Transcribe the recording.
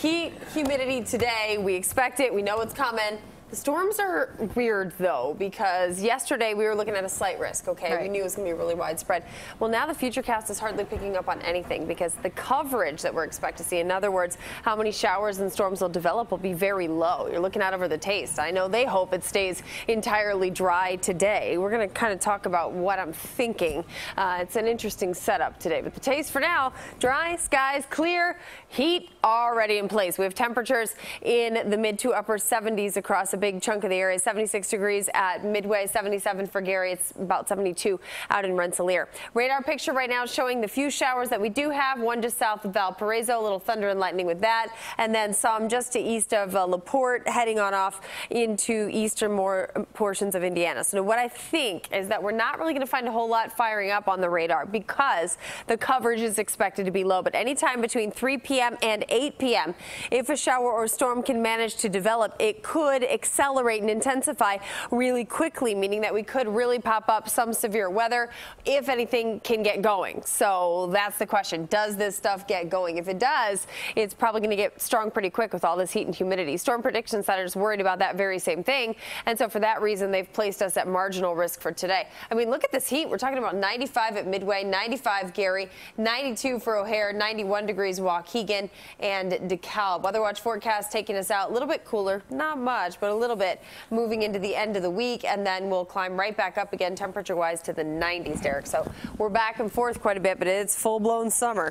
Heat, humidity today. We expect it. We know it's coming. The storms are weird though because yesterday we were looking at a slight risk. Okay, right. we knew it was going to be really widespread. Well, now the futurecast is hardly picking up on anything because the coverage that we're expected to see, in other words, how many showers and storms will develop, will be very low. You're looking out over the taste. I know they hope it stays entirely dry today. We're going to kind of talk about what I'm thinking. Uh, it's an interesting setup today, but the taste for now: dry skies, clear, heat already in place. We have temperatures in the mid to upper 70s across big chunk of the area. 76 degrees at Midway, 77 for Gary. It's about 72 out in Rensselaer. Radar picture right now showing the few showers that we do have. One just south of Valparaiso, a little thunder and lightning with that, and then some just to east of uh, LaPorte, heading on off into eastern more portions of Indiana. So what I think is that we're not really going to find a whole lot firing up on the radar because the coverage is expected to be low. But anytime between 3 p.m. and 8 p.m., if a shower or storm can manage to develop, it could accelerate and intensify really quickly, meaning that we could really pop up some severe weather if anything can get going. So that's the question. Does this stuff get going? If it does, it's probably going to get strong pretty quick with all this heat and humidity. Storm Prediction Center is worried about that very same thing. And so for that reason, they've placed us at marginal risk for today. I mean, look at this heat. We're talking about 95 at Midway, 95 Gary, 92 for O'Hare, 91 degrees Waukegan and DeKalb. Weather Watch forecast taking us out a little bit cooler, not much, but a little bit moving into the end of the week, and then we'll climb right back up again temperature wise to the 90s, Derek. So we're back and forth quite a bit, but it's full blown summer.